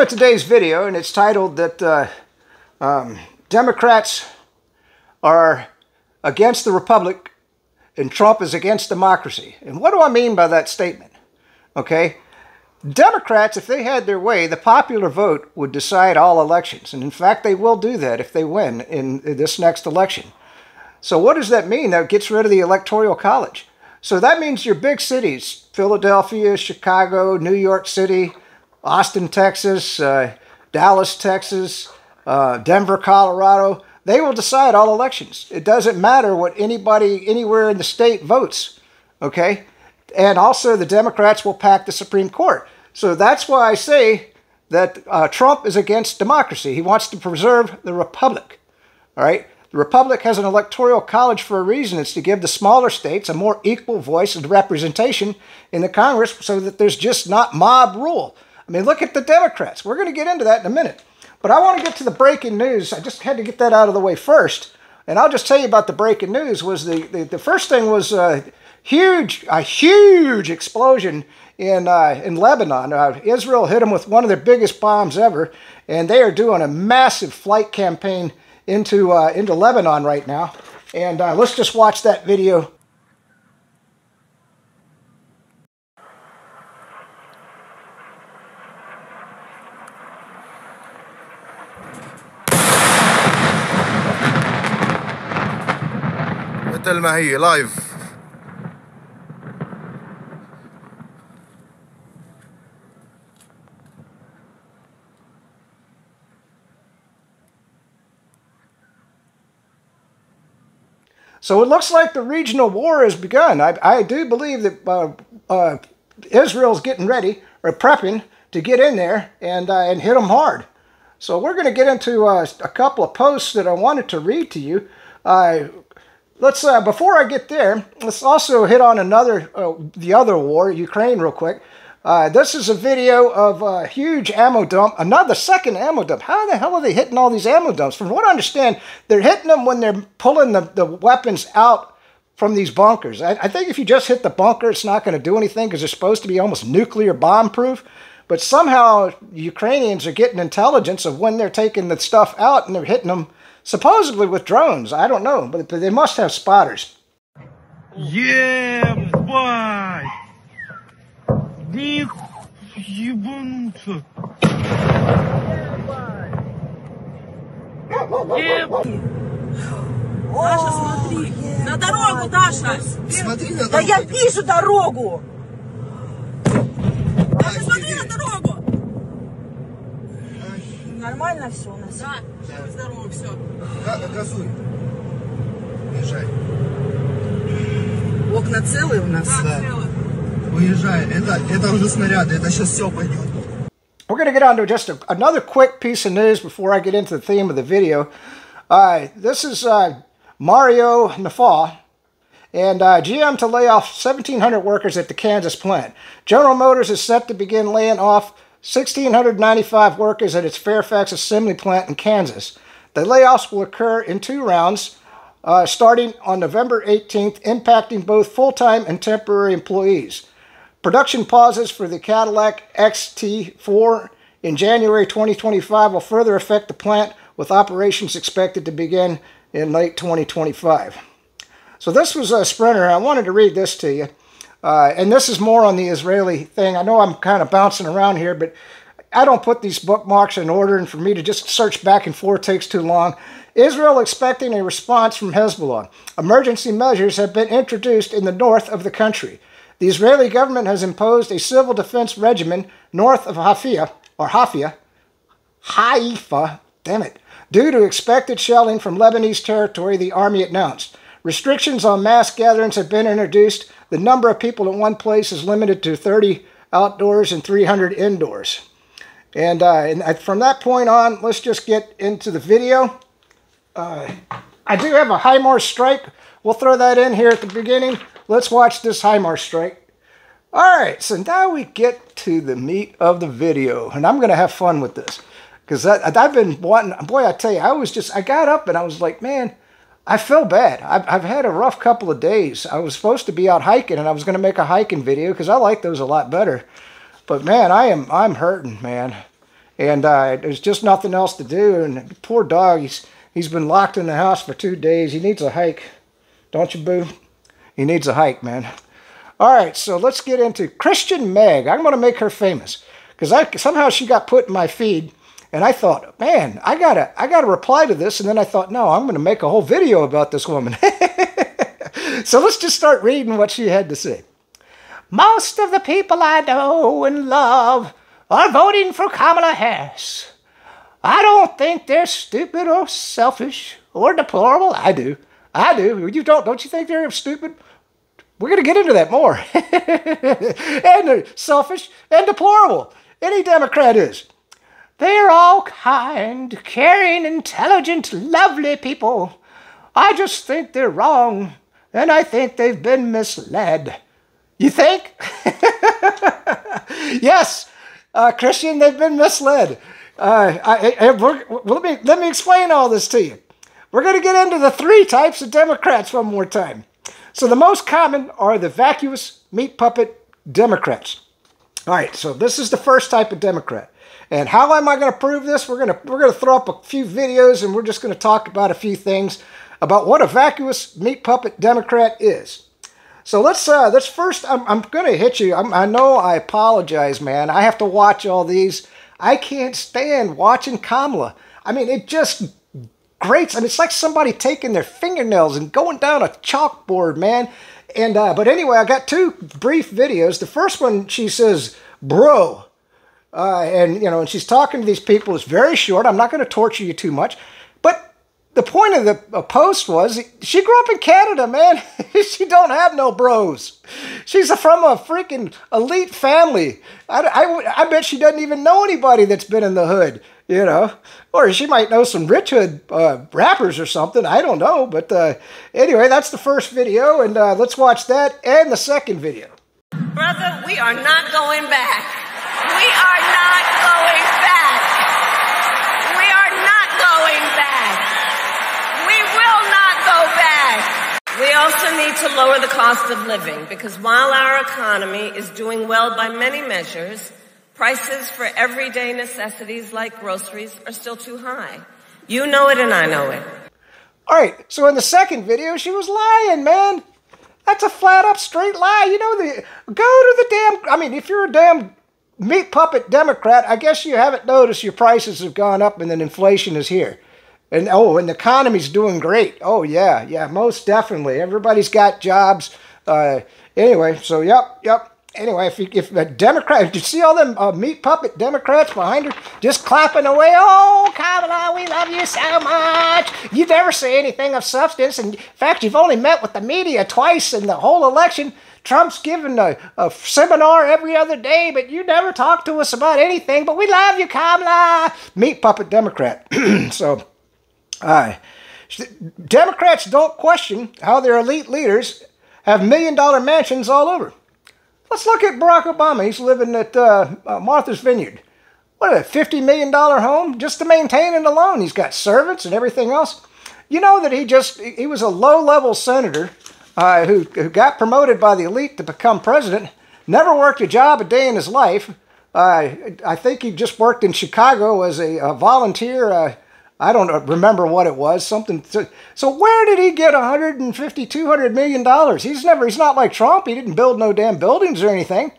Of today's video, and it's titled that uh, um, Democrats are against the Republic and Trump is against democracy. And what do I mean by that statement? Okay, Democrats, if they had their way, the popular vote would decide all elections. And in fact, they will do that if they win in, in this next election. So what does that mean? That gets rid of the Electoral College. So that means your big cities, Philadelphia, Chicago, New York City, Austin, Texas, uh, Dallas, Texas, uh, Denver, Colorado, they will decide all elections. It doesn't matter what anybody anywhere in the state votes, okay? And also the Democrats will pack the Supreme Court. So that's why I say that uh, Trump is against democracy. He wants to preserve the republic, all right? The republic has an electoral college for a reason. It's to give the smaller states a more equal voice and representation in the Congress so that there's just not mob rule. I mean, look at the Democrats. We're going to get into that in a minute. But I want to get to the breaking news. I just had to get that out of the way first. And I'll just tell you about the breaking news was the, the, the first thing was a huge, a huge explosion in, uh, in Lebanon. Uh, Israel hit them with one of their biggest bombs ever, and they are doing a massive flight campaign into, uh, into Lebanon right now. And uh, let's just watch that video مثل ما هي لايف So it looks like the regional war has begun. I, I do believe that uh, uh, Israel's getting ready or prepping to get in there and, uh, and hit them hard. So we're going to get into uh, a couple of posts that I wanted to read to you. Let's uh, before I get there, let's also hit on another uh, the other war, Ukraine, real quick. Uh, this is a video of a huge ammo dump, another second ammo dump. How the hell are they hitting all these ammo dumps? From what I understand, they're hitting them when they're pulling the, the weapons out from these bunkers. I, I think if you just hit the bunker, it's not going to do anything because they're supposed to be almost nuclear bomb proof. But somehow Ukrainians are getting intelligence of when they're taking the stuff out and they're hitting them supposedly with drones. I don't know, but, but they must have spotters. Yeah, boy! Них ебануться. Даша, смотри. На дорогу, Даша. Смотри на Да я вижу дорогу. Даша, смотри на Офигеть. дорогу. Нормально все у нас? Да, живы, здоровы, все. Газуй. Уезжай. Окна целые у нас? Да, целые. Уезжай. Это, это уже снаряды, это сейчас все пойдет. We're going to get on to just a, another quick piece of news before I get into the theme of the video. Uh, this is uh, Mario Nawfal and uh, GM to lay off 1,700 workers at the Kansas plant. General Motors is set to begin laying off 1,695 workers at its Fairfax assembly plant in Kansas. The layoffs will occur in two rounds, uh, starting on November 18th, impacting both full-time and temporary employees. Production pauses for the Cadillac XT4 in January 2025 will further affect the plant, with operations expected to begin in late 2025. So this was a sprinter. I wanted to read this to you. Uh, and this is more on the Israeli thing. I know I'm kind of bouncing around here, but I don't put these bookmarks in order, and for me to just search back and forth takes too long. Israel expecting a response from Hezbollah. Emergency measures have been introduced in the north of the country. The Israeli government has imposed a civil defense regimen north of Hafia, or Hafia, Haifa, damn it, due to expected shelling from Lebanese territory, the army announced. Restrictions on mass gatherings have been introduced. The number of people in one place is limited to 30 outdoors and 300 indoors. And, uh, and from that point on, let's just get into the video. Uh, I do have a HIMARS strike. We'll throw that in here at the beginning. Let's watch this HIMARS strike. All right, so now we get to the meat of the video, and I'm going to have fun with this because I've been wanting. Boy, I tell you, I was just I got up and I was like, man, I feel bad. I've, I've had a rough couple of days. I was supposed to be out hiking, and I was going to make a hiking video because I like those a lot better. But man, I am I'm hurting, man. and uh, there's just nothing else to do. And poor dog, he's he's been locked in the house for two days. He needs a hike, don't you, Boo? He needs a hike, man. All right, so let's get into Christian Meg. I'm going to make her famous because I somehow she got put in my feed, and I thought, man, I gotta I gotta reply to this, and then I thought, no, I'm to make a whole video about this woman. so let's just start reading what she had to say. Most of the people I know and love are voting for Kamala Harris. I don't think they're stupid or selfish or deplorable. I do. I do. You don't, don't you think they're stupid? We're going to get into that more. and they're selfish and deplorable. Any Democrat is. They're all kind, caring, intelligent, lovely people. I just think they're wrong, and I think they've been misled. You think? yes, uh, Christian, they've been misled. Uh, I, I, let, me, let me explain all this to you. We're going to get into the three types of Democrats one more time. So the most common are the vacuous meat puppet Democrats. All right, so this is the first type of Democrat. And how am I going to prove this? We're going to we're going to throw up a few videos and we're just going to talk about a few things about what a vacuous meat puppet Democrat is. So let's uh, let's first. I'm I'm gonna hit you. I'm, I know. I apologize, man. I have to watch all these. I can't stand watching Kamala. I mean, it just grates. I mean, it's like somebody taking their fingernails and going down a chalkboard, man. And uh, but anyway, I got two brief videos. The first one, she says, "Bro," uh, and you know, and she's talking to these people. It's very short. I'm not going to torture you too much, but the point of the post was she grew up in Canada, man. she don't have no bros. She's from a freaking elite family. I, I, I bet she doesn't even know anybody that's been in the hood, you know. Or she might know some rich hood uh, rappers or something. I don't know. But uh, anyway, that's the first video, and uh, let's watch that and the second video. Brother, we are not going back. We are not going back. We are not going back. We will not go back. We also need to lower the cost of living because while our economy is doing well by many measures, prices for everyday necessities like groceries are still too high. You know it and I know it. All right, so in the second video, she was lying, man. That's a flat up straight lie. You know, the go to the damn. I mean, if you're a damn meat puppet Democrat, I guess you haven't noticed your prices have gone up and then inflation is here. And oh, and the economy's doing great. Oh yeah, yeah, most definitely. Everybody's got jobs. Uh, anyway, so yep, yep. Anyway, if, you, if a Democrat, did you see all them uh, meat puppet Democrats behind her just clapping away? Oh, Kamala, we love you so much. You never say anything of substance. And in fact, you've only met with the media twice in the whole election. Trump's giving a, a seminar every other day, but you never talk to us about anything. But we love you, Kamala. Meat puppet Democrat. so uh, Democrats don't question how their elite leaders have million dollar mansions all over. Let's look at Barack Obama. He's living at uh, uh, Martha's Vineyard. What a $50 million home just to maintain it alone. He's got servants and everything else. You know that he just, he was a low level senator uh, who, who got promoted by the elite to become president, never worked a job a day in his life. Uh, I think he just worked in Chicago as a, a volunteer uh, I don't remember what it was. Something. So, so where did he get 150, 200 million dollars? He's never. He's not like Trump. He didn't build no damn buildings or anything.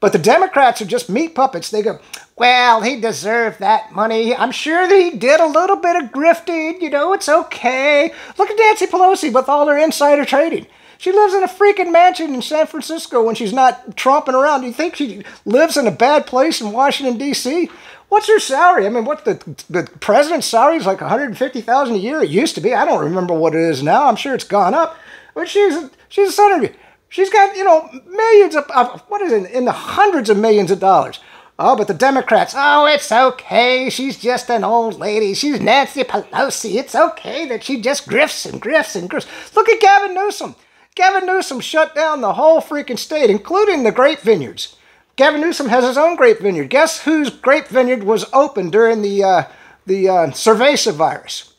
But the Democrats are just meat puppets. They go, well, he deserved that money. I'm sure that he did a little bit of grifting. You know, it's okay. Look at Nancy Pelosi with all her insider trading. She lives in a freaking mansion in San Francisco when she's not tromping around. Do you think she lives in a bad place in Washington, D.C.? What's her salary? I mean, what the the president's salary is like one hundred fifty thousand a year. It used to be. I don't remember what it is now. I'm sure it's gone up. But she's she's a senator. She's got you know millions of, of what is it in the hundreds of millions of dollars. Oh, but the Democrats, oh, it's okay. She's just an old lady. She's Nancy Pelosi. It's okay that she just grifts and grifts and grifts. Look at Gavin Newsom. Gavin Newsom shut down the whole freaking state, including the grape vineyards. Gavin Newsom has his own grape vineyard. Guess whose grape vineyard was open during the uh, the uh, cerveza virus,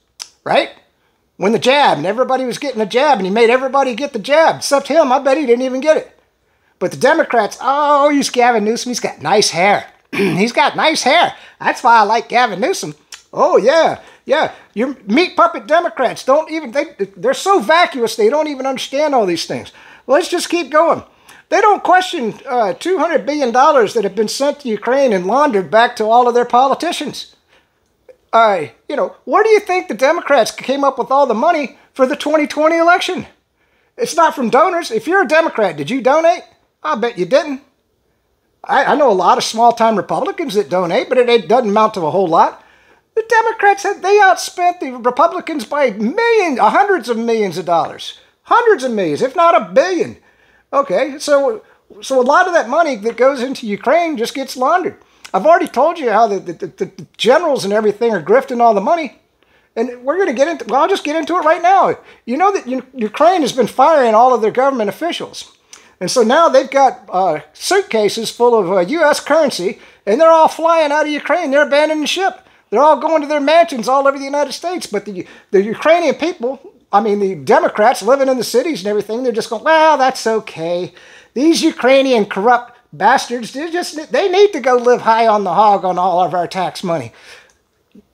right? When the jab and everybody was getting a jab, and he made everybody get the jab, except him. I bet he didn't even get it. But the Democrats, oh, he's Gavin Newsom. He's got nice hair. He's got nice hair. That's why I like Gavin Newsom. Oh yeah, yeah. Your meat puppet Democrats don't even they they're so vacuous they don't even understand all these things. Let's just keep going. They don't question uh, $200 billion that have been sent to Ukraine and laundered back to all of their politicians. Uh, you know, where do you think the Democrats came up with all the money for the 2020 election? It's not from donors. If you're a Democrat, did you donate? I bet you didn't. I, I know a lot of small time Republicans that donate, but it, it doesn't amount to a whole lot. The Democrats, they outspent the Republicans by millions, hundreds of millions of dollars. Hundreds of millions, if not a billion. Okay, so so a lot of that money that goes into Ukraine just gets laundered. I've already told you how the, the, the, generals and everything are grifting all the money. And we're going to get into, well, I'll just get into it right now. You know that Ukraine has been firing all of their government officials. And so now they've got uh, suitcases full of uh, U.S. currency, and they're all flying out of Ukraine. They're abandoning ship. They're all going to their mansions all over the United States. But the, the Ukrainian people, I mean, the Democrats living in the cities and everything, they're just going, well, that's okay. These Ukrainian corrupt bastards, they just they need to go live high on the hog on all of our tax money.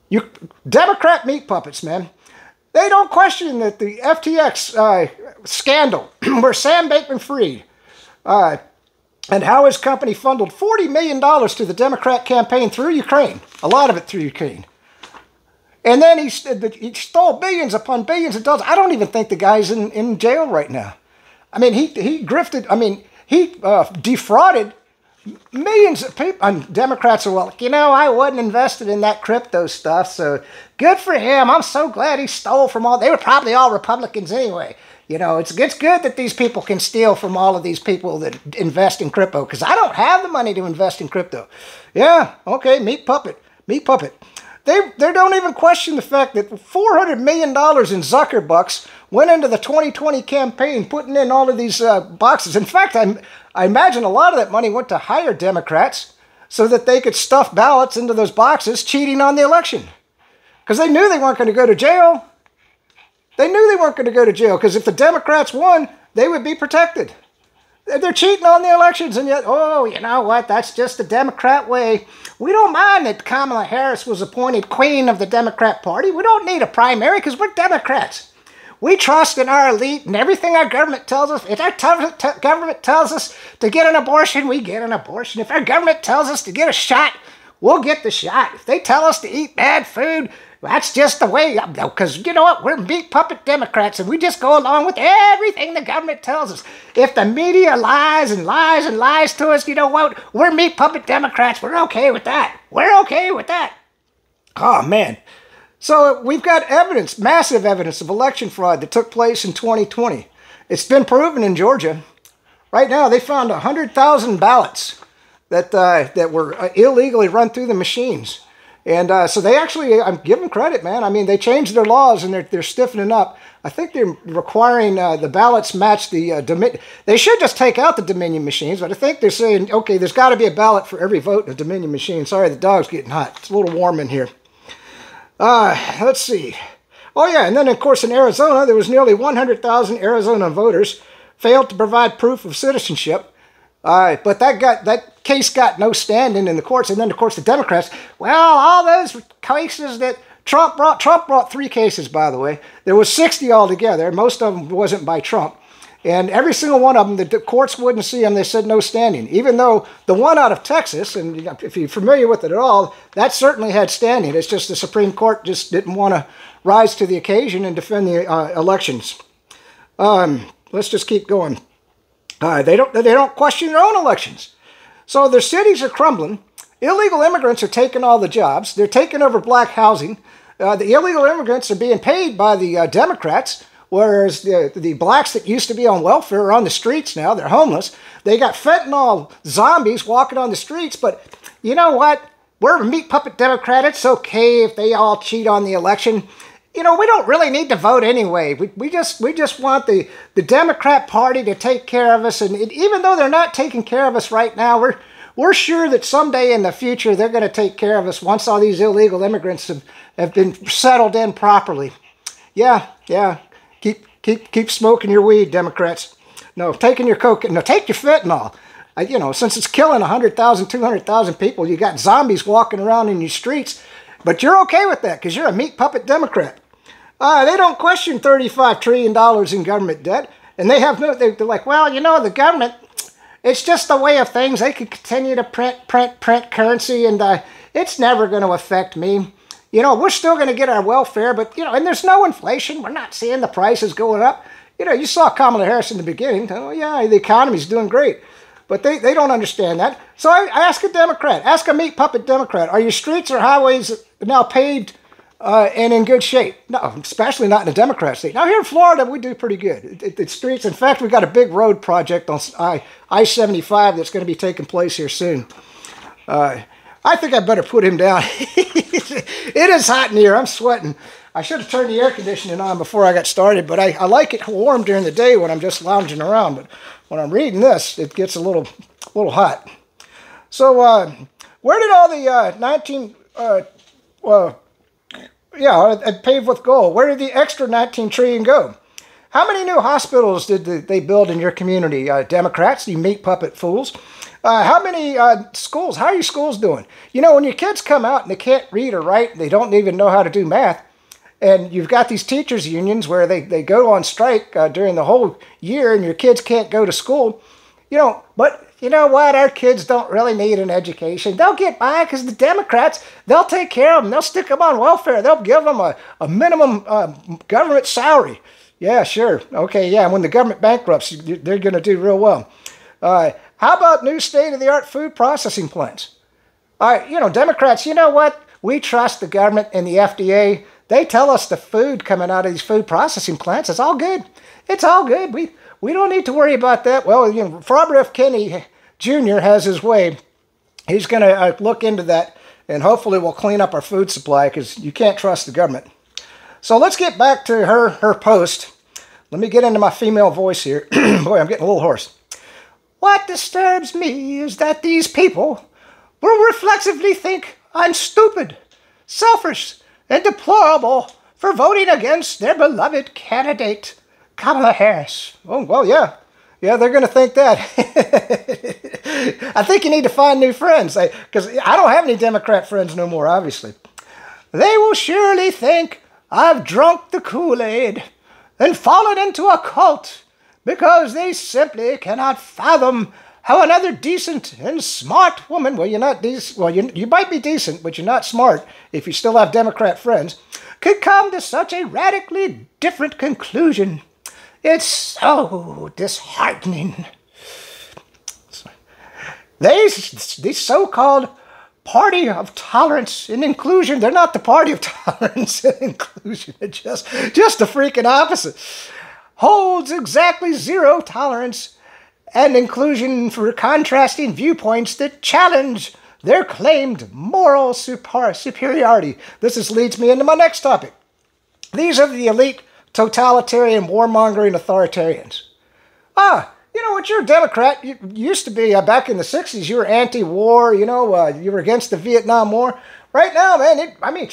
You Democrat meat puppets, man. They don't question that the FTX uh, scandal, where Sam Bankman-Fried uh, and how his company funneled $40 million to the Democrat campaign through Ukraine, a lot of it through Ukraine. And then he, he stole billions upon billions of dollars. I don't even think the guy's in, in jail right now. I mean, he, he grifted, I mean, he uh, defrauded millions of people. And Democrats are well, you know, I wasn't invested in that crypto stuff, so good for him. I'm so glad he stole from all. They were probably all Republicans anyway. You know, it's it's good that these people can steal from all of these people that invest in crypto because I don't have the money to invest in crypto. Yeah, okay, meat puppet, meat puppet. They, they don't even question the fact that $400 million in Zuckerbucks went into the 2020 campaign, putting in all of these uh, boxes. In fact, I, I imagine a lot of that money went to hire Democrats so that they could stuff ballots into those boxes, cheating on the election. Because they knew they weren't going to go to jail. They knew they weren't going to go to jail because if the Democrats won, they would be protected. They're cheating on the elections, and yet, oh, you know what? That's just the Democrat way. We don't mind that Kamala Harris was appointed queen of the Democrat Party. We don't need a primary because we're Democrats. We trust in our elite and everything our government tells us. If our government tells us to get an abortion, we get an abortion. If our government tells us to get a shot, we'll get the shot. If they tell us to eat bad food, that's just the way, because you know what? We're meat puppet Democrats and we just go along with everything the government tells us. If the media lies and lies and lies to us, you know what? We're meat puppet Democrats. We're okay with that. We're okay with that. Oh, man. So we've got evidence, massive evidence of election fraud that took place in 2020. It's been proven in Georgia. Right now, they found 100,000 ballots that, uh, that were uh, illegally run through the machines. And uh, so they actually, I'm giving credit, man. I mean, they changed their laws and they're, they're stiffening up. I think they're requiring uh, the ballots match the uh, Dominion. They should just take out the Dominion machines, but I think they're saying, okay, there's got to be a ballot for every vote in a Dominion machine. Sorry, the dog's getting hot. It's a little warm in here. Uh, let's see. Oh, yeah, and then, of course, in Arizona, there was nearly 100,000 Arizona voters failed to provide proof of citizenship. Uh, but that got that case got no standing in the courts. And then, of course, the Democrats, well, all those cases that Trump brought, Trump brought three cases, by the way. There was 60 altogether. Most of them wasn't by Trump. And every single one of them, the courts wouldn't see them. They said no standing. Even though the one out of Texas, and if you're familiar with it at all, that certainly had standing. It's just the Supreme Court just didn't want to rise to the occasion and defend the uh, elections. Um, let's just keep going. Uh, they don't. They don't question their own elections. So their cities are crumbling. Illegal immigrants are taking all the jobs. They're taking over black housing. Uh, the illegal immigrants are being paid by the uh, Democrats, whereas the, the blacks that used to be on welfare are on the streets now. They're homeless. They got fentanyl zombies walking on the streets. But you know what? We're a meat puppet Democrat. It's okay if they all cheat on the election you know, we don't really need to vote anyway. We, we just we just want the, the Democrat Party to take care of us. And it, even though they're not taking care of us right now, we're we're sure that someday in the future they're going to take care of us once all these illegal immigrants have, have been settled in properly. Yeah, yeah. Keep keep keep smoking your weed, Democrats. No, taking your coke. No, take your fentanyl. I, you know, since it's killing 100,000, 200,000 people, you got zombies walking around in your streets, but you're okay with that because you're a meat puppet Democrat. Uh, they don't question $35 trillion in government debt. And they have no, they're like, well, you know, the government, it's just the way of things. They can continue to print, print, print currency, and uh, it's never going to affect me. You know, we're still going to get our welfare, but, you know, and there's no inflation. We're not seeing the prices going up. You know, you saw Kamala Harris in the beginning. Oh, yeah, the economy's doing great. But they, they don't understand that. So I, I ask a Democrat, ask a meat puppet Democrat, are your streets or highways now paved uh, and in good shape. No, especially not in a Democrat state. Now here in Florida, we do pretty good. The streets, in fact, we've got a big road project on I I seventy five that's going to be taking place here soon. Uh, I think I better put him down. it is hot in here. I'm sweating. I should have turned the air conditioning on before I got started, but I, I like it warm during the day when I'm just lounging around. But when I'm reading this, it gets a little, little hot. So, uh, where did all the uh, 19, uh, well, yeah, paved with gold. Where did the extra 19 trillion go? How many new hospitals did they build in your community? Uh, Democrats, you meat puppet fools. Uh, how many uh, schools? How are your schools doing? You know, when your kids come out and they can't read or write, they don't even know how to do math, and you've got these teachers' unions where they, they go on strike uh, during the whole year and your kids can't go to school, you know, but you know what? Our kids don't really need an education. They'll get by because the Democrats, they'll take care of them. They'll stick them on welfare. They'll give them a, a minimum uh, government salary. Yeah, sure. Okay, yeah. When the government bankrupts, they're going to do real well. Uh, how about new state-of-the-art food processing plants? All right, you know, Democrats, you know what? We trust the government and the FDA. They tell us the food coming out of these food processing plants is all good. It's all good. We we don't need to worry about that. Well, you know, Robert F. Kennedy Jr. has his way, he's going to uh, look into that and hopefully we'll clean up our food supply because you can't trust the government. So let's get back to her, her post. Let me get into my female voice here. Boy, I'm getting a little hoarse. What disturbs me is that these people will reflexively think I'm stupid, selfish, and deplorable for voting against their beloved candidate. Kamala Harris. Oh, well, yeah. Yeah, they're going to think that. I think you need to find new friends because I, don't have any Democrat friends no more, obviously. They will surely think I've drunk the Kool Aid and fallen into a cult because they simply cannot fathom how another decent and smart woman, well, you're not decent, well, you, you might be decent, but you're not smart if you still have Democrat friends, could come to such a radically different conclusion. It's so disheartening. These, these so-called party of tolerance and inclusion, they're not the party of tolerance and inclusion, they're just, just the freaking opposite. Holds exactly zero tolerance and inclusion for contrasting viewpoints that challenge their claimed moral super superiority. This is, leads me into my next topic. These are the elite totalitarian, warmongering authoritarians. Ah, you know what? You're a Democrat. You used to be uh, back in the '60s. You were anti-war. You know, uh, you were against the Vietnam War. Right now, man, it, I mean,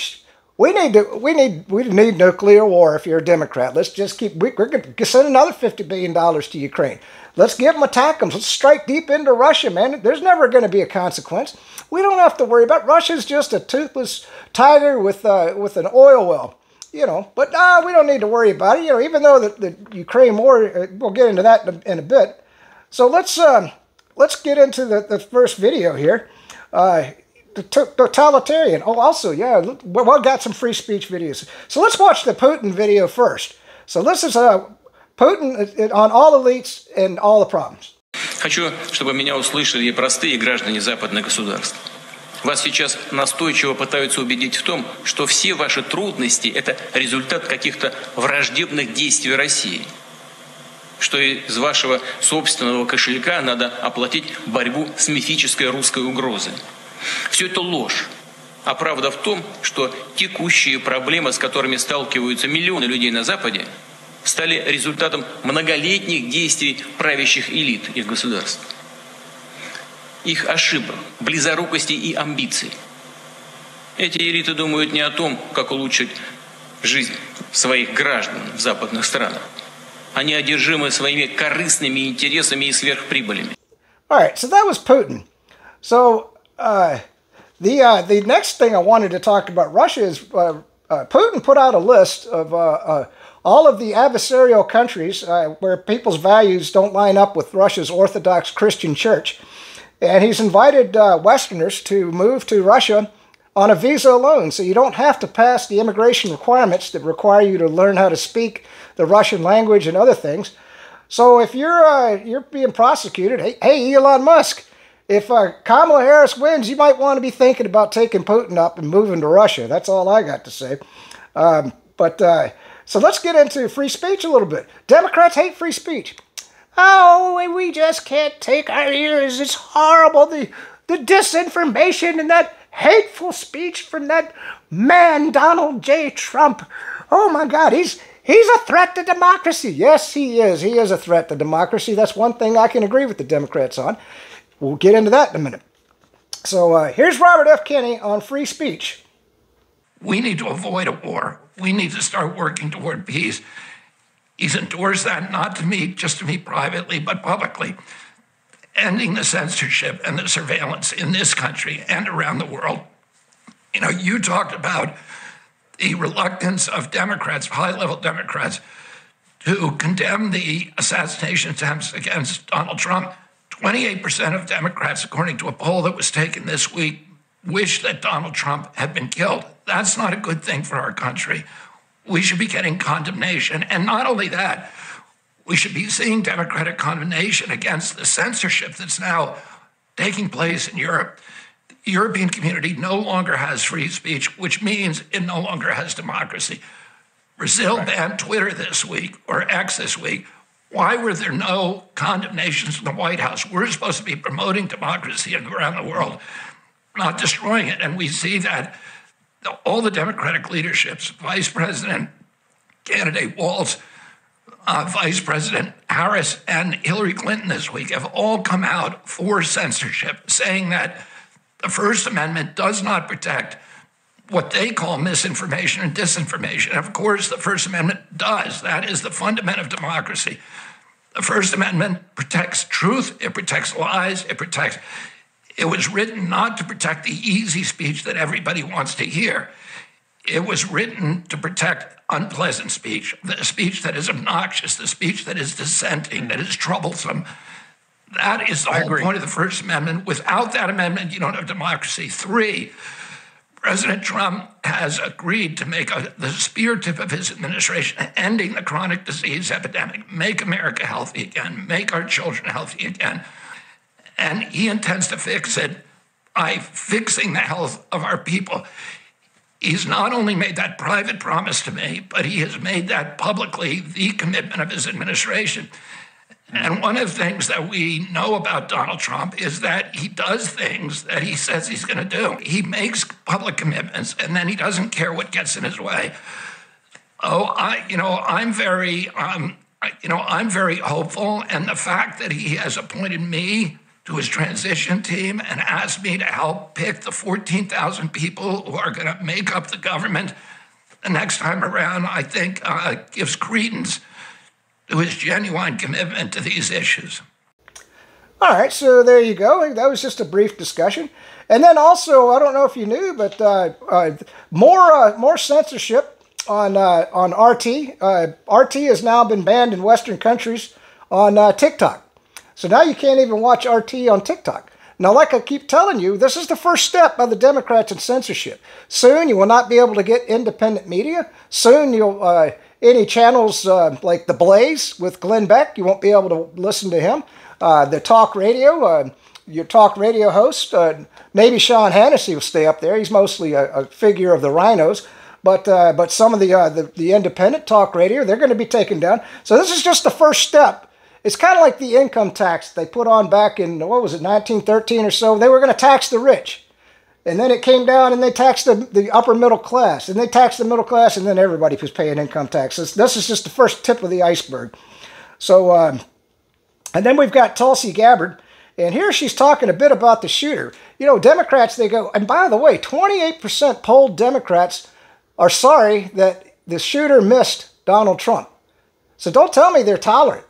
we need to. We need. We need nuclear war. If you're a Democrat, let's just keep. We, are going to send another fifty billion dollars to Ukraine. Let's give them attack them. Let's strike deep into Russia, man. There's never going to be a consequence. We don't have to worry about. Russia's just a toothless tiger with uh, with an oil well you know, but uh, we don't need to worry about it. You know, even though the, the Ukraine war, uh, we'll get into that in a, in a bit. So let's uh, let's get into the, the first video here. Uh, the totalitarian. Oh, also, yeah, well, got some free speech videos. So let's watch the Putin video first. So this is uh, Putin uh, on all elites and all the problems. Хочу, чтобы меня услышали и простые граждане западных государств. Вас сейчас настойчиво пытаются убедить в том, что все ваши трудности – это результат каких-то враждебных действий России. Что из вашего собственного кошелька надо оплатить борьбу с мифической русской угрозой. Все это ложь. А правда в том, что текущие проблемы, с которыми сталкиваются миллионы людей на Западе, стали результатом многолетних действий правящих элит их государств их ошибок, близорукости и амбиций. Эти элиты думают не о том, как улучшить жизнь своих граждан в западных странах. Они одержимы своими корыстными интересами и сверхприбылями. All right, so that was Putin. So uh, the uh, the next thing I wanted to talk about Russia is uh, uh Putin put out a list of uh, uh, all of the adversarial countries where people's values don't line up with Russia's Orthodox Christian Church, and he's invited Westerners to move to Russia on a visa alone, so you don't have to pass the immigration requirements that require you to learn how to speak the Russian language and other things. So if you're uh, you're being prosecuted, hey, hey Elon Musk, if uh, Kamala Harris wins, you might want to be thinking about taking Putin up and moving to Russia. That's all I got to say. Um, but uh, so let's get into free speech a little bit. Democrats hate free speech. Oh, we just can't take our ears. It's horrible. The the disinformation and that hateful speech from that man Donald J. Trump. Oh my God, he's He's a threat to democracy. Yes, he is. He is a threat to democracy. That's one thing I can agree with the Democrats on. We'll get into that in a minute. So uh, here's Robert F. Kennedy on free speech. We need to avoid a war. We need to start working toward peace. He's endorsed that not to me, just to me privately, but publicly. Ending the censorship and the surveillance in this country and around the world. You know, you talked about the reluctance of Democrats, high level Democrats, to condemn the assassination attempts against Donald Trump. 28% of Democrats, according to a poll that was taken this week, wish that Donald Trump had been killed. That's not a good thing for our country. We should be getting condemnation. And not only that, we should be seeing Democratic condemnation against the censorship that's now taking place in Europe. The European community no longer has free speech, which means it no longer has democracy. Brazil right. banned Twitter this week or X this week. Why were there no condemnations in the White House? We're supposed to be promoting democracy around the world, not destroying it. And we see that all the Democratic leaderships, Vice President candidate Walz, uh, Vice President Harris, and Hillary Clinton this week have all come out for censorship, saying that the First Amendment does not protect what they call misinformation and disinformation. Of course, the First Amendment does. That is the fundament of democracy. The First Amendment protects truth, it protects lies, it protects. It was written not to protect the easy speech that everybody wants to hear. It was written to protect unpleasant speech, the speech that is obnoxious, the speech that is dissenting, that is troublesome, that is the I whole agree. point of the First Amendment. Without that amendment, you don't have democracy. Three, President Trump has agreed to make a, the spear tip of his administration ending the chronic disease epidemic, make America healthy again, make our children healthy again. And he intends to fix it by fixing the health of our people. He's not only made that private promise to me, but he has made that publicly the commitment of his administration. And one of the things that we know about Donald Trump is that he does things that he says he's going to do. He makes public commitments and then he doesn't care what gets in his way. Oh, I, you know, I'm very, um, you know, I'm very hopeful. And the fact that he has appointed me to his transition team and asked me to help pick the 14,000 people who are going to make up the government the next time around, I think uh, gives credence to his genuine commitment to these issues. All right, so there you go. That was just a brief discussion. And then also, I don't know if you knew, but uh, uh, more uh, more censorship on uh, on RT. Uh, RT has now been banned in Western countries on TikTok. So now you can't even watch RT on TikTok. Now, like I keep telling you, this is the first step by the Democrats in censorship. Soon you will not be able to get independent media. Soon you'll any channels uh, like The Blaze with Glenn Beck, you won't be able to listen to him. Uh, the talk radio, uh, your talk radio host, uh, maybe Sean Hannity will stay up there. He's mostly a, a figure of the RINOs. But, uh, but some of the, uh, the, the independent talk radio, they're going to be taken down. So this is just the first step. It's kind of like the income tax they put on back in, what was it, 1913 or so. They were going to tax the rich. And then it came down and they taxed the, the upper middle class. And they taxed the middle class and then everybody was paying income taxes. This is just the first tip of the iceberg. So, um, and then we've got Tulsi Gabbard. And here she's talking a bit about the shooter. You know, Democrats, they go, and by the way, 28% polled Democrats are sorry that the shooter missed Donald Trump. So don't tell me they're tolerant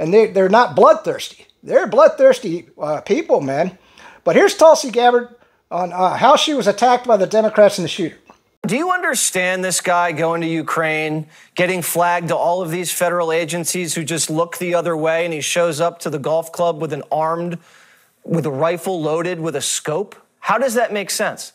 and they, they're not bloodthirsty. they're bloodthirsty uh, people, man. But here's Tulsi Gabbard on uh, how she was attacked by the Democrats and the shooter. Do you understand this guy going to Ukraine, getting flagged to all of these federal agencies who just look the other way, and he shows up to the golf club with an armed, with a rifle loaded with a scope? How does that make sense?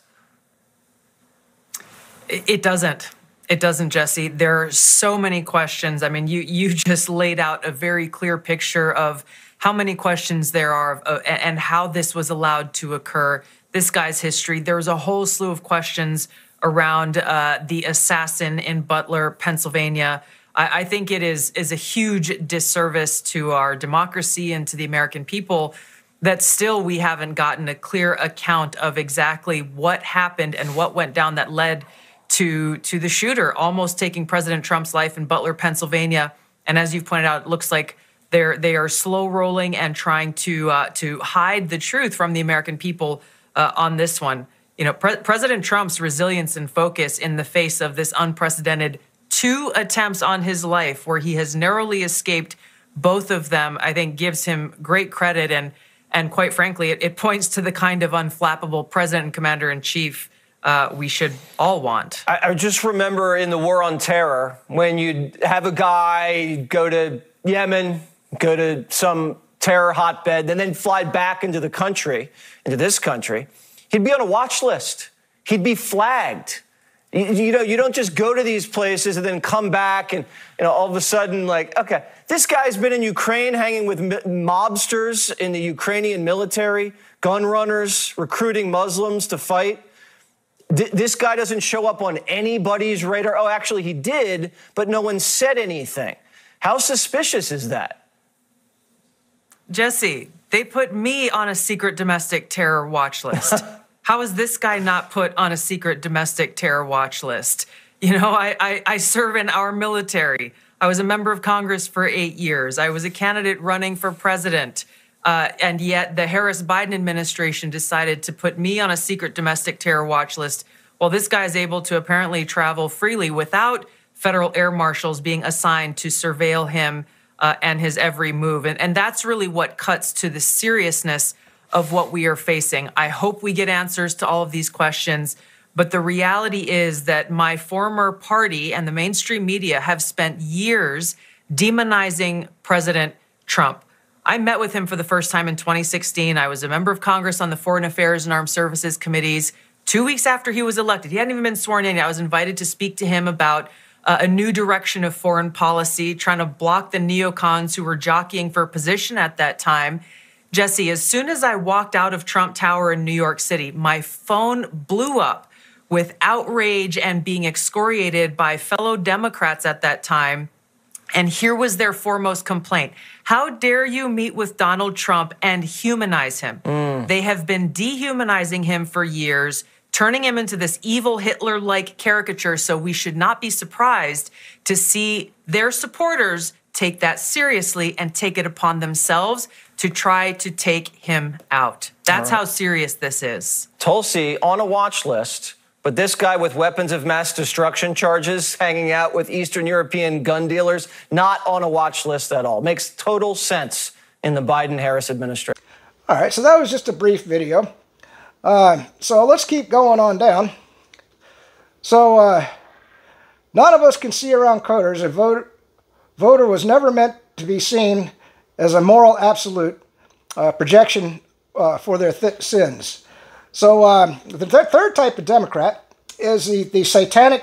It doesn't. It doesn't, Jesse. There are so many questions. I mean, you you just laid out a very clear picture of how many questions there are uh, and how this was allowed to occur. This guy's history. There's a whole slew of questions around uh, the assassin in Butler, Pennsylvania. I, I think it is is a huge disservice to our democracy and to the American people that still we haven't gotten a clear account of exactly what happened and what went down that led to to the shooter almost taking President Trump's life in Butler, Pennsylvania. And as you've pointed out, it looks like they're they are slow rolling and trying to uh, to hide the truth from the American people uh, on this one. You know, Pre- President Trump's resilience and focus in the face of this unprecedented two attempts on his life, where he has narrowly escaped both of them, I think gives him great credit and and quite frankly, it, it points to the kind of unflappable president and commander in chief uh, we should all want. I, I just remember in the war on terror when you'd have a guy go to Yemen, go to some terror hotbed, and then fly back into the country, into this country. He'd be on a watch list. He'd be flagged. You, you, know, you don't just go to these places and then come back and you know all of a sudden like, okay, this guy's been in Ukraine hanging with mobsters in the Ukrainian military, gun runners, recruiting Muslims to fight. Th- this guy doesn't show up on anybody's radar. Oh, actually, he did, but no one said anything. How suspicious is that? Jesse, they put me on a secret domestic terror watch list. How is this guy not put on a secret domestic terror watch list? You know, I, I, I serve in our military. I was a member of Congress for eight years. I was a candidate running for president. Uh, and yet, the Harris Biden administration decided to put me on a secret domestic terror watch list while this guy is able to apparently travel freely without federal air marshals being assigned to surveil him uh, and his every move. And, and that's really what cuts to the seriousness of what we are facing. I hope we get answers to all of these questions. But the reality is that my former party and the mainstream media have spent years demonizing President Trump. I met with him for the first time in 2016. I was a member of Congress on the Foreign Affairs and Armed Services committees. Two weeks after he was elected, he hadn't even been sworn in. I was invited to speak to him about uh, a new direction of foreign policy, trying to block the neocons who were jockeying for position at that time. Jesse, as soon as I walked out of Trump Tower in New York City, my phone blew up with outrage and being excoriated by fellow Democrats at that time and here was their foremost complaint How dare you meet with Donald Trump and humanize him? Mm. They have been dehumanizing him for years, turning him into this evil Hitler like caricature. So we should not be surprised to see their supporters take that seriously and take it upon themselves to try to take him out. That's right. how serious this is. Tulsi on a watch list but this guy with weapons of mass destruction charges, hanging out with Eastern European gun dealers, not on a watch list at all. Makes total sense in the Biden Harris administration. All right, so that was just a brief video. Uh, so let's keep going on down. So uh, none of us can see around coders. A voter, voter was never meant to be seen as a moral absolute uh, projection uh, for their th sins. So um, the th third type of Democrat is the, the satanic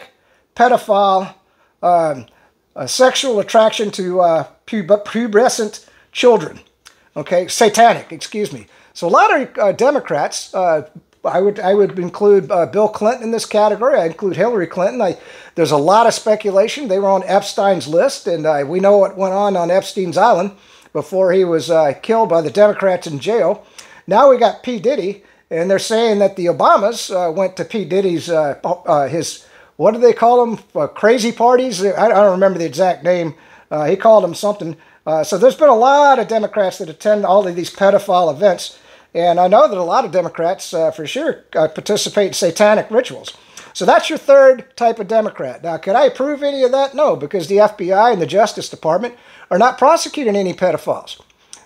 pedophile um, sexual attraction to uh, pubescent children. Okay, satanic, excuse me. So a lot of uh, Democrats, uh, I would I would include uh, Bill Clinton in this category. I include Hillary Clinton. I, there's a lot of speculation. They were on Epstein's list, and uh, we know what went on on Epstein's island before he was killed by the Democrats in jail. Now we got P. Diddy, and they're saying that the Obamas uh, went to P. Diddy's, uh, uh, his, what do they call them? Uh, crazy parties? I, don't remember the exact name. Uh, he called them something. Uh, so there's been a lot of Democrats that attend all of these pedophile events. And I know that a lot of Democrats, for sure, participate in satanic rituals. So that's your third type of Democrat. Now, could I approve any of that? No, because the FBI and the Justice Department are not prosecuting any pedophiles.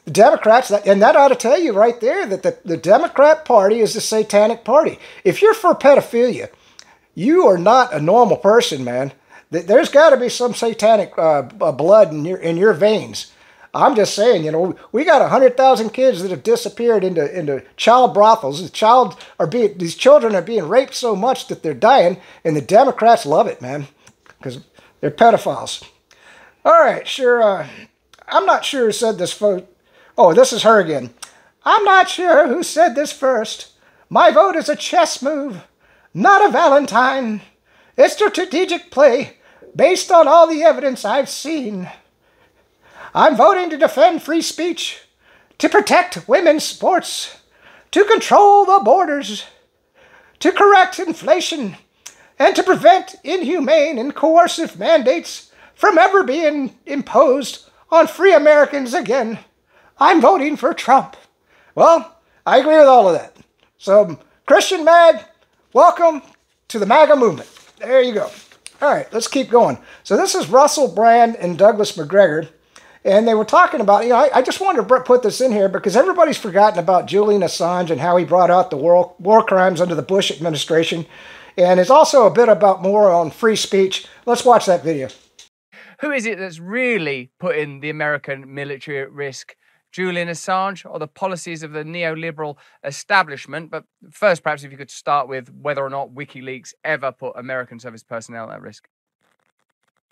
The Democrats, and that ought to tell you right there that the, the Democrat Party is the satanic party. If you're for pedophilia, you are not a normal person, man. There's got to be some satanic uh, blood in your in your veins. I'm just saying, you know, we got hundred thousand kids that have disappeared into into child brothels. The child are being these children are being raped so much that they're dying, and the Democrats love it, man, because they're pedophiles. All right, sure. Uh, I'm not sure who said this. Fo- oh, this is her again. I'm not sure who said this first. My vote is a chess move, not a Valentine. It's a strategic play based on all the evidence I've seen. I'm voting to defend free speech, to protect women's sports, to control the borders, to correct inflation, and to prevent inhumane and coercive mandates from ever being imposed on free Americans again. I'm voting for Trump. Well, I agree with all of that. So, Christian Mag, welcome to the MAGA movement. There you go. All right, let's keep going. So, this is Russell Brand and Douglas Macgregor. And they were talking about, you know, I, I, just wanted to put this in here because everybody's forgotten about Julian Assange and how he brought out the war, war crimes under the Bush administration. And it's also a bit about more on free speech. Let's watch that video. Who is it that's really putting the American military at risk? Julian Assange or the policies of the neoliberal establishment? But first, perhaps if you could start with whether or not WikiLeaks ever put American service personnel at risk.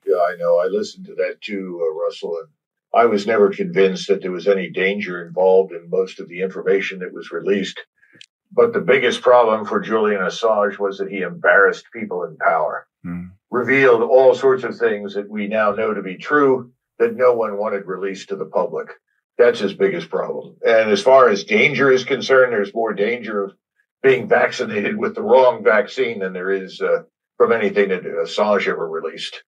Yeah, I know. I listened to that too, uh, Russell, and I was never convinced that there was any danger involved in most of the information that was released. But the biggest problem for Julian Assange was that he embarrassed people in power, mm. revealed all sorts of things that we now know to be true that no one wanted released to the public. That's his biggest problem. And as far as danger is concerned, there's more danger of being vaccinated with the wrong vaccine than there is uh, from anything that Assange ever released.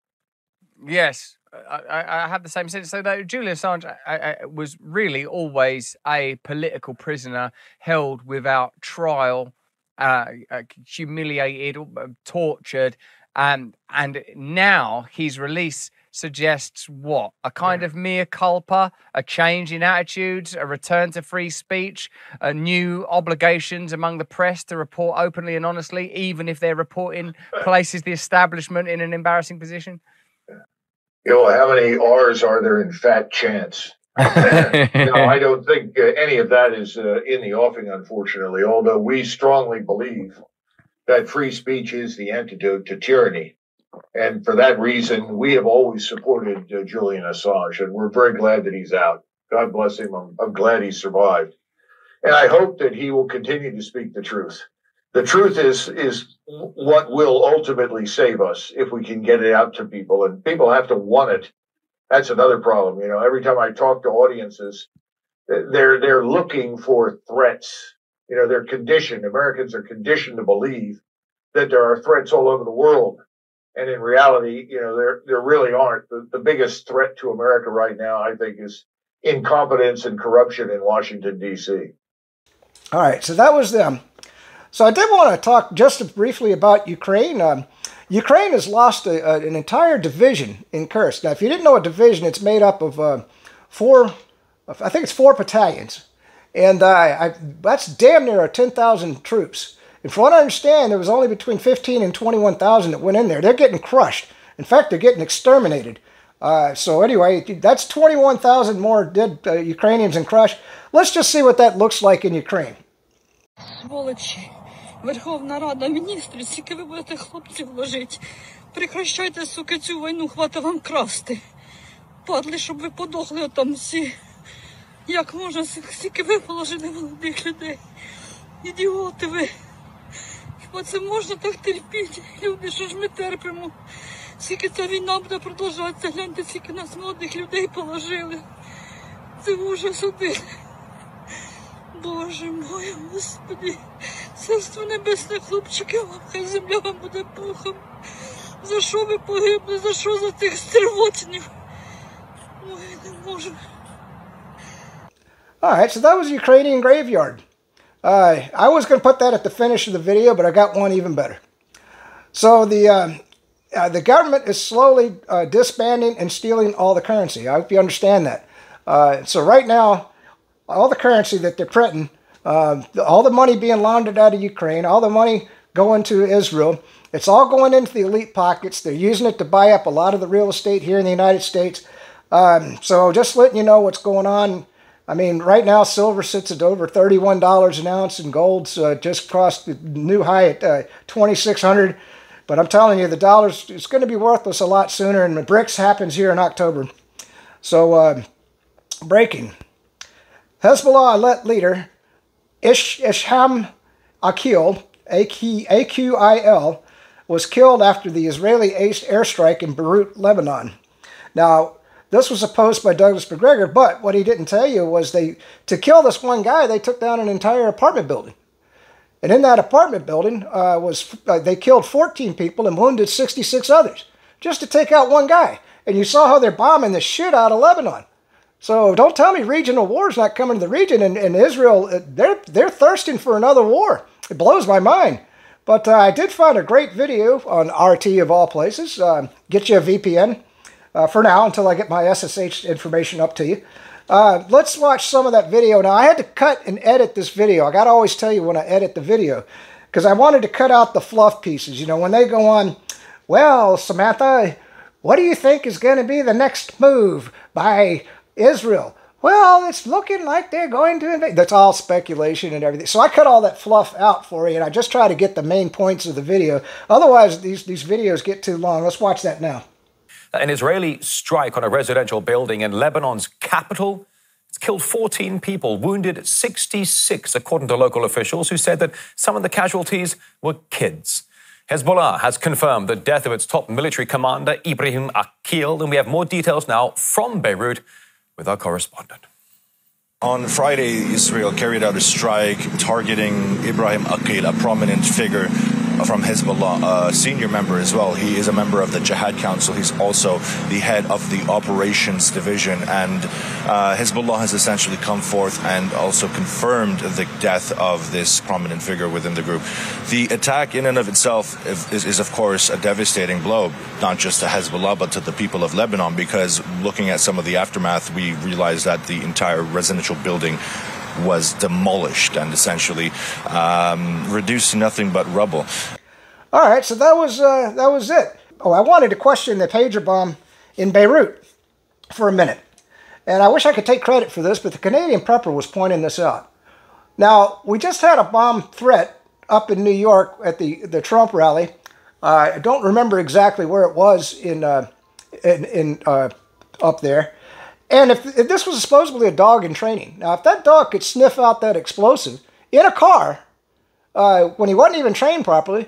Yes, I, I have the same sense. So Julian Assange I, was really always a political prisoner held without trial, uh, uh humiliated, tortured, um, and now his release suggests what a kind of mea culpa, a change in attitudes, a return to free speech, a new obligations among the press to report openly and honestly, even if their reporting places the establishment in an embarrassing position you know, how many R's are there in fat chance? no, I don't think uh, any of that is uh, in the offing, unfortunately, although we strongly believe that free speech is the antidote to tyranny. And for that reason, we have always supported uh, Julian Assange, and we're very glad that he's out. God bless him. I'm, I'm glad he survived. And I hope that he will continue to speak the truth the truth is is what will ultimately save us if we can get it out to people and people have to want it that's another problem you know every time i talk to audiences they're they're looking for threats you know they're conditioned americans are conditioned to believe that there are threats all over the world and in reality you know there there really aren't the, the biggest threat to america right now i think is incompetence and corruption in washington d.c all right so that was them so I did want to talk just briefly about Ukraine. Um, Ukraine has lost a, a, an entire division in Kursk. Now, if you didn't know a division, it's made up of uh, four, I think it's four battalions. And uh, I, that's damn near 10,000 troops. And from what I understand, there was only between 15 and 21,000 that went in there. They're getting crushed. In fact, they're getting exterminated. Uh, so anyway, that's 21,000 more dead uh, Ukrainians in Kursk. Let's just see what that looks like in Ukraine. Сволочі, Верховна Рада, міністри, скільки ви будете хлопців ложити? Прекращайте, суки, цю війну, хвата вам красти. Падли, щоб ви подохли отам всі. Як можна, скільки ви положили молодих людей? Ідіоти ви. Хіба це можна так терпіти? Люди, що ж ми терпимо? Скільки ця війна буде продовжуватися, гляньте, скільки нас молодих людей положили. Це ужас один. Боже мой, Господи, Царство Небесне, хлопчики, вам хай земля вам буде пухом. За що ви погибли? За що за тих стервотнів? Ой, не можу. All so that was Ukrainian graveyard. Uh, I was going to put that at the finish of the video, but I got one even better. So the uh, uh, the government is slowly uh, disbanding and stealing all the currency. I hope you understand that. Uh, so right now, all the currency that they're printing, uh, all the money being laundered out of Ukraine, all the money going to Israel. It's all going into the elite pockets. They're using it to buy up a lot of the real estate here in the United States. Um, so just letting you know what's going on. I mean, right now silver sits at over thirty-one dollars an ounce, and gold's uh, just crossed the new high at uh, twenty-six hundred. But I'm telling you, the dollar's it's going to be worthless a lot sooner, and the BRICS happens here in October. So, uh, breaking. Hezbollah leader Ish, Isham Akil, A-Q-I-L, was killed after the Israeli airstrike in Beirut, Lebanon. Now, this was a post by Douglas Macgregor, but what he didn't tell you was they to kill this one guy, they took down an entire apartment building. And in that apartment building uh, was uh, they killed 14 people and wounded 66 others just to take out one guy. And you saw how they're bombing the shit out of Lebanon. So don't tell me regional war is not coming to the region. And, and Israel, uh, they're, they're thirsting for another war. It blows my mind. But uh, I did find a great video on RT of all places. Uh, get you a VPN uh, for now until I get my SSH information up to you. Uh, let's watch some of that video. Now, I had to cut and edit this video. I got to always tell you when I edit the video because I wanted to cut out the fluff pieces. You know, when they go on, well, Samantha, what do you think is going to be the next move by Israel. Well, it's looking like they're going to invade. That's all speculation and everything. So I cut all that fluff out for you, and I just try to get the main points of the video. Otherwise, these, these videos get too long. Let's watch that now. An Israeli strike on a residential building in Lebanon's capital. It's killed 14 people, wounded 66, according to local officials who said that some of the casualties were kids. Hezbollah has confirmed the death of its top military commander, Ibrahim Akil, and we have more details now from Beirut with our correspondent. On Friday, Israel carried out a strike targeting Ibrahim Akil, a prominent figure from Hezbollah, a senior member as well. He is a member of the Jihad Council. He's also the head of the operations division. And uh, Hezbollah has essentially come forth and also confirmed the death of this prominent figure within the group. The attack, in and of itself, is, is of course a devastating blow, not just to Hezbollah, but to the people of Lebanon, because looking at some of the aftermath, we realize that the entire residential building was demolished and essentially um, reduced to nothing but rubble. All right, so that was uh, that was it. Oh, I wanted to question the pager bomb in Beirut for a minute, and I wish I could take credit for this, but the Canadian prepper was pointing this out. Now we just had a bomb threat up in New York at the the Trump rally. Uh, I don't remember exactly where it was in uh, in, in uh, up there, and if, if this was supposedly a dog in training, now if that dog could sniff out that explosive in a car uh, when he wasn't even trained properly,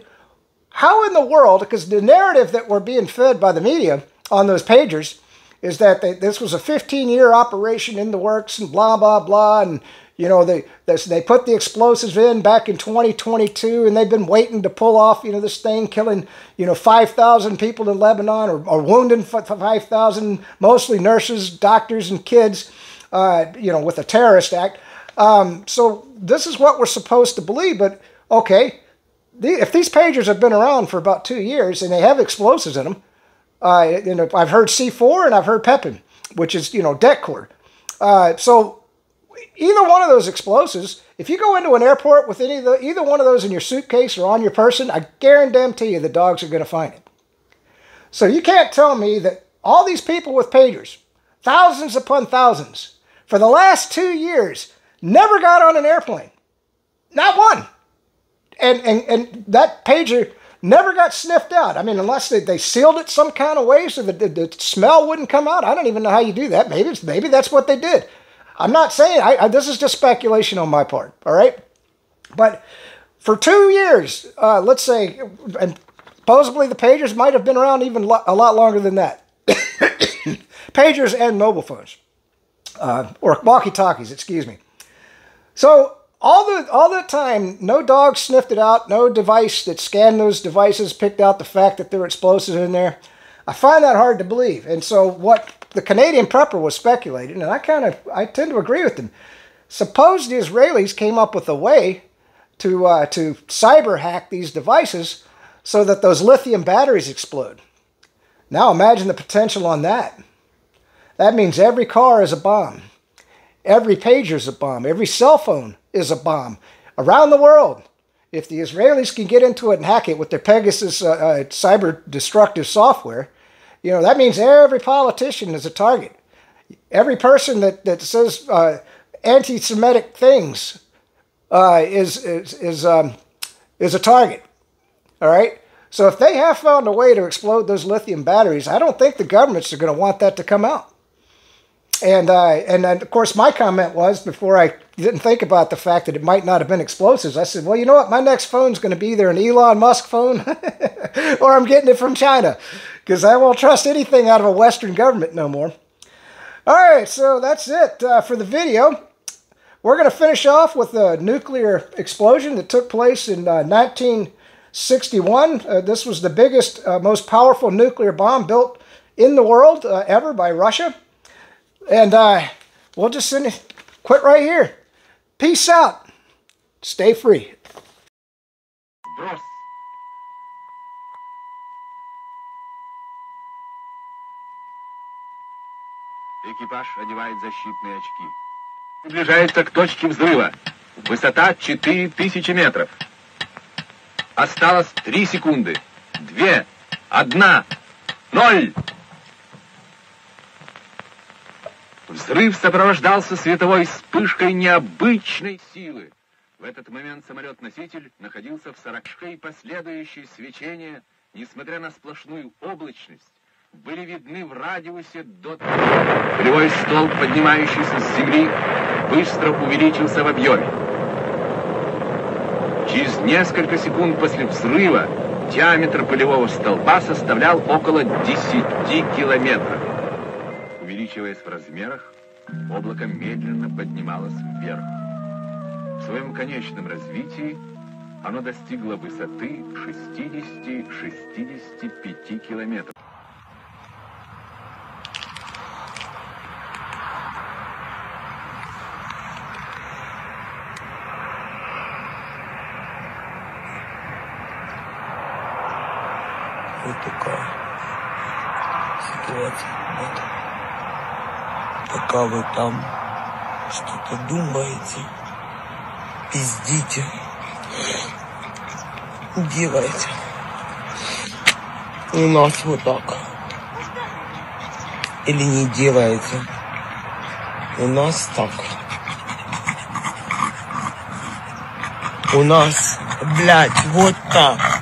how in the world, because the narrative that we're being fed by the media on those pagers is that they, this was a 15 year operation in the works and blah, blah, blah, and you know, they they put the explosives in back in 2022, and they've been waiting to pull off, you know, this thing, killing, you know, 5,000 people in Lebanon or, or wounding 5,000, mostly nurses, doctors, and kids, uh, you know, with a terrorist act. Um, so this is what we're supposed to believe. But okay, the, if these pagers have been around for about two years and they have explosives in them, uh, you know, I've heard C4 and I've heard PETN, which is you know cord. Uh, so either one of those explosives, if you go into an airport with any the, either one of those in your suitcase or on your person, I guarantee you the dogs are going to find it. So you can't tell me that all these people with pagers, thousands upon thousands, for the last two years, never got on an airplane. Not one. And, and, and that pager never got sniffed out. I mean, unless they, they sealed it some kind of way so that the, the smell wouldn't come out. I don't even know how you do that. Maybe, maybe that's what they did. I'm not saying I, I, this is just speculation on my part. All right, but for two years, uh, let's say, and supposedly the pagers might have been around even lo- a lot longer than that. pagers and mobile phones, uh, or walkie-talkies, excuse me. So all the all the time, no dog sniffed it out. No device that scanned those devices picked out the fact that there were explosives in there. I find that hard to believe. And so what the Canadian prepper was speculating, and I kind of I tend to agree with him. Suppose the Israelis came up with a way to uh, to cyber hack these devices so that those lithium batteries explode. Now imagine the potential on that. That means every car is a bomb. every pager is a bomb. Every cell phone is a bomb around the world. If the Israelis can get into it and hack it with their Pegasus uh, uh, cyber destructive software, you know, that means every politician is a target. Every person that, that says uh, anti Semitic things uh, is, is, is, um, is a target. All right? So if they have found a way to explode those lithium batteries, I don't think the governments are going to want that to come out. And uh, and then of course my comment was before I didn't think about the fact that it might not have been explosives. I said, well, you know what? My next phone's going to be either an Elon Musk phone or I'm getting it from China because I won't trust anything out of a Western government no more. All right, so that's it uh, for the video. We're going to finish off with a nuclear explosion that took place in uh, 1961. Uh, this was the biggest, uh, most powerful nuclear bomb built in the world uh, ever by Russia. And uh, we'll just send it, quit right here. Peace out. Stay free. Экипаж одевает защитные очки. Приближается к точке взрыва. Высота 4000 метров. Осталось 3 секунды. 2, 1, 0. Взрыв сопровождался световой вспышкой необычной силы. В этот момент самолет-носитель находился в сорокшке и последующее свечение, несмотря на сплошную облачность, были видны в радиусе до... Полевой столб, поднимающийся с земли, быстро увеличился в объеме. Через несколько секунд после взрыва диаметр полевого столба составлял около 10 километров. Увеличиваясь в размерах, облако медленно поднималось вверх. В своем конечном развитии оно достигло высоты 60-65 километров. Вот такая ситуация. Вот. Пока вы там что-то думаете, пиздите, делайте. У нас вот так. Или не делайте. У нас так. У нас, блядь, вот так.